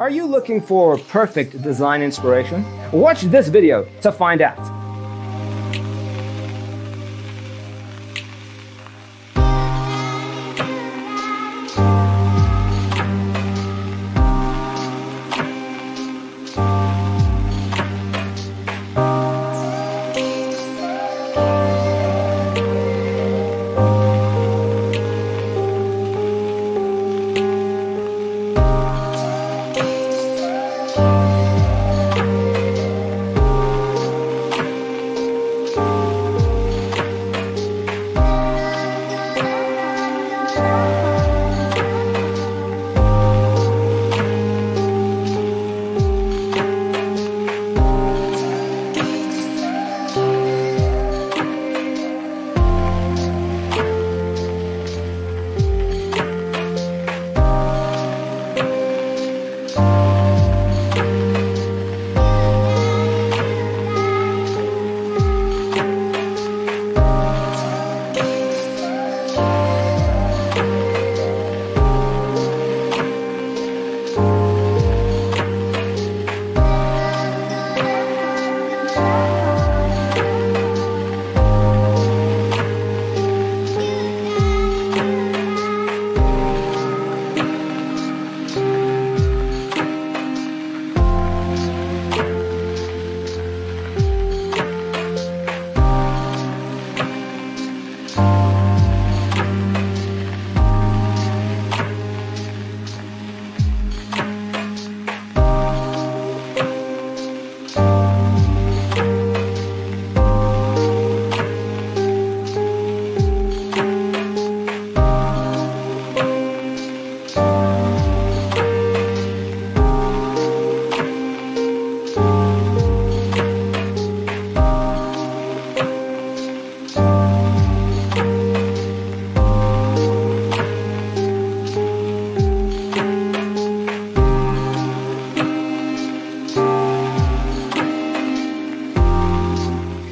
Are you looking for perfect design inspiration? Watch this video to find out.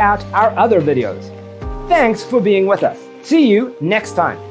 out our other videos. Thanks for being with us. See you next time.